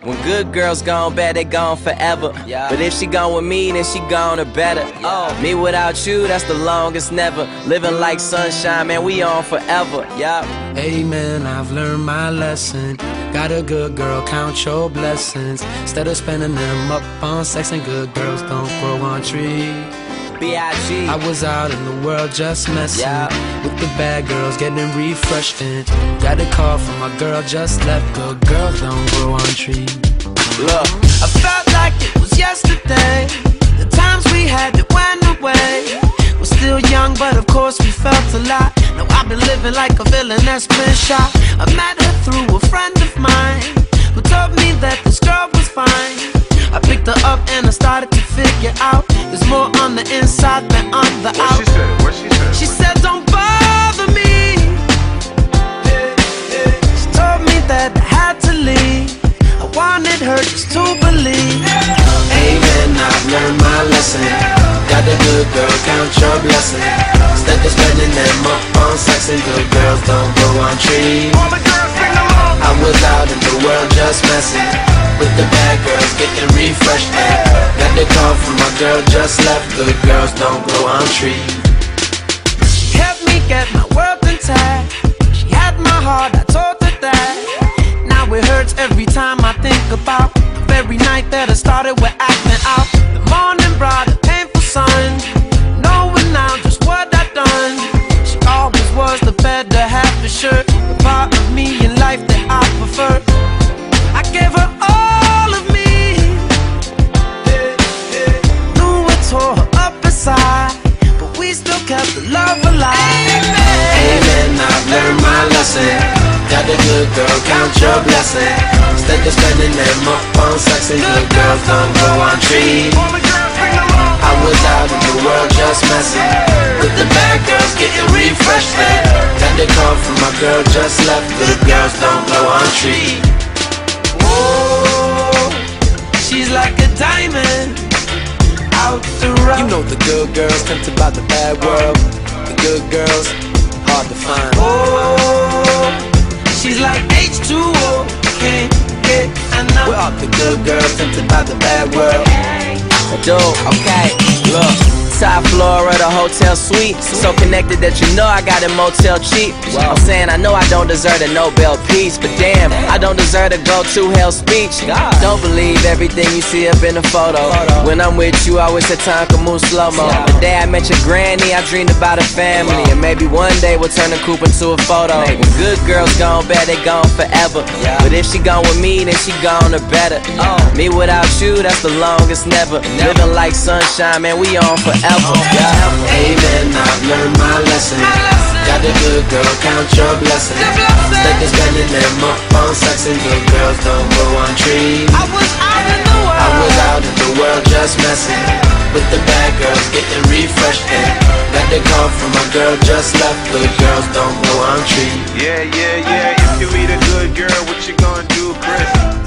When good girls gone bad, they gone forever. Yeah. But if she gone with me, then she gone or better. Oh. Me without you, that's the longest never. Living like sunshine, man, we on forever. Yeah. Amen, I've learned my lesson. Got a good girl, count your blessings. Instead of spending them up on sex, and good girls don't grow on trees. B.I.G. I was out in the world just messing Yeah. with the bad girls, getting refreshed. And got a call from my girl just left. Good girls don't grow on trees. Look. I felt like it was yesterday. The times we had that went away. We're still young, but of course we felt a lot. Now I've been living like a villain that's been shot. I met her through a friend of mine who told me that this girl was fine. I picked her up and I started to figure out there's more on the inside than on the What out. she said? What she said? She said, Don't bother me. She told me that I had to leave. I wanted her just to believe. Amen, I've learned my lesson. Got a good girl, count your blessings. Instead of spending them up on sex, and good girls don't grow on trees. All girls sing along. I was out in the world just messing with the bad girls, getting refreshed. And got the call from my girl just left. Good girls don't grow on trees. Help me get my world intact. She had my heart, I told her that. Now it hurts every time I think about the very night that I started with acting out. The morning brought a painful sun. The love alive. Amen, I've learned my lesson. Got a good girl, count your blessings. Instead of spending them up on sex, and good girls don't grow on along. I was out in the world just messing know the good girls tempted by the bad world. The good girls hard to find. Oh, she's like H2O. Can't get enough. We're all the good girls tempted by the bad world. Dude, okay, look. Top floor of the hotel suite. So connected that you know I got a motel cheap. I'm saying I know I don't deserve a Nobel Peace, but damn, I don't deserve to go to hell speech. Don't believe everything you see up in the photo. When I'm with you, I wish that time could move slow mo. The day I met your granny, I dreamed about a family, and maybe one day we'll turn the coupe into a Volvo. When good girls gone bad, they gone forever. But if she gone with me, then she gone or better. Me without you, that's the longest never. Living like sunshine, man, we on forever. Yeah. Amen, I've learned my lesson. Got a good girl, count your blessings. Instead of spending them up on sex, and good girls don't grow on trees. I was out in the world. I was out in the world just messing with the bad girls, getting refreshed. And got the call from my girl just left. Good girls don't grow on trees. Yeah, yeah, yeah. If you meet a good girl, what you gonna do, Cris?